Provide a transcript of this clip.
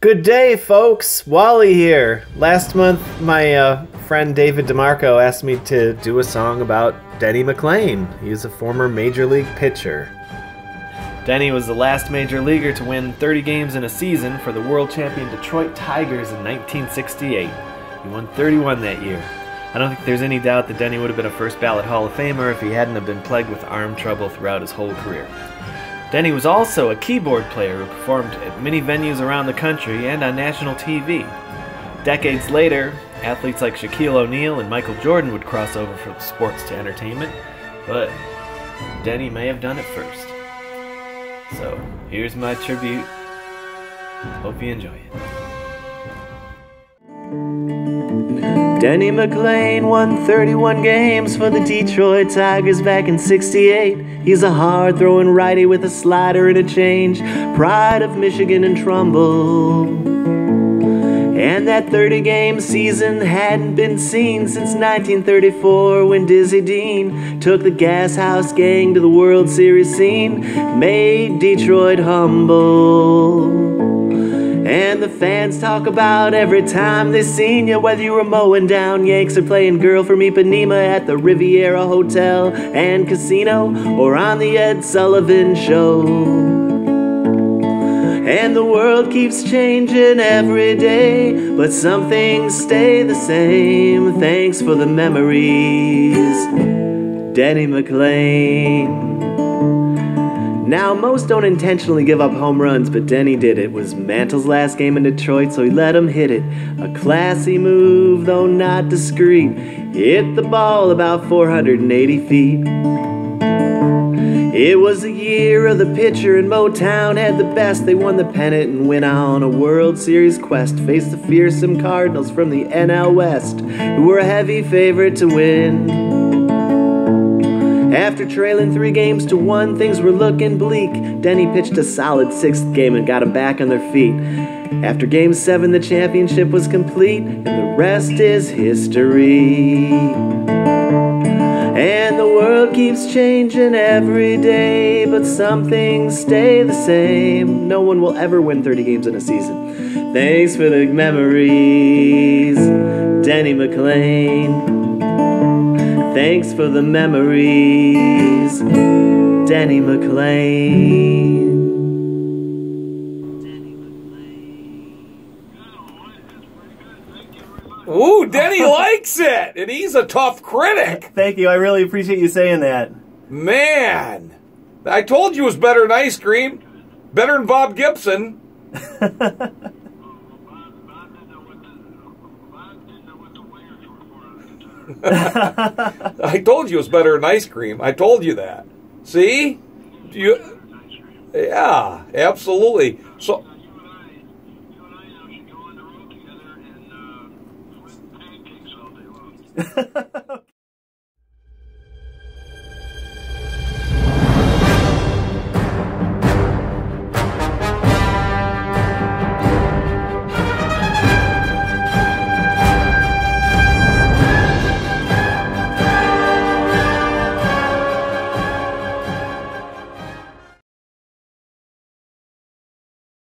Good day, folks. Wally here. Last month, my uh, friend David DeMarco asked me to do a song about Denny McLain. He's a former major league pitcher. Denny was the last major leaguer to win 30 games in a season for the world champion Detroit Tigers in 1968. He won 31 that year. I don't think there's any doubt that Denny would have been a first ballot Hall of Famer if he hadn't have been plagued with arm trouble throughout his whole career. Denny was also a keyboard player who performed at many venues around the country and on national TV. Decades later, athletes like Shaquille O'Neal and Michael Jordan would cross over from sports to entertainment, but Denny may have done it first. So, here's my tribute. Hope you enjoy it. Denny McLain won 31 games for the Detroit Tigers back in 68. He's a hard throwing righty with a slider and a change, pride of Michigan and Trumbull. And that 30 game season hadn't been seen since 1934 when Dizzy Dean took the Gas House Gang to the World Series scene, made Detroit humble. And the fans talk about every time they seen you, whether you were mowing down Yanks or playing Girl from Ipanema at the Riviera Hotel and Casino or on the Ed Sullivan Show. And the world keeps changing every day, but some things stay the same. Thanks for the memories, Denny McLain. Now, most don't intentionally give up home runs, but Denny did. It was Mantle's last game in Detroit, so he let him hit it. A classy move, though not discreet. Hit the ball about 480 feet. It was the year of the pitcher, and Motown had the best. They won the pennant and went on a World Series quest. Faced the fearsome Cardinals from the NL West, who were a heavy favorite to win. After trailing three games to one, things were looking bleak. Denny pitched a solid sixth game and got them back on their feet. After game seven, the championship was complete, and the rest is history. And the world keeps changing every day, but some things stay the same. No one will ever win 30 games in a season. Thanks for the memories, Denny McLain. Thanks for the memories, Denny McLain. Ooh, Denny likes it, and he's a tough critic. Thank you. I really appreciate you saying that. Man, I told you it was better than ice cream. Better than Bob Gibson. I told you it was better than ice cream. I told you that. See? You, yeah, absolutely. So,